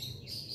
peace.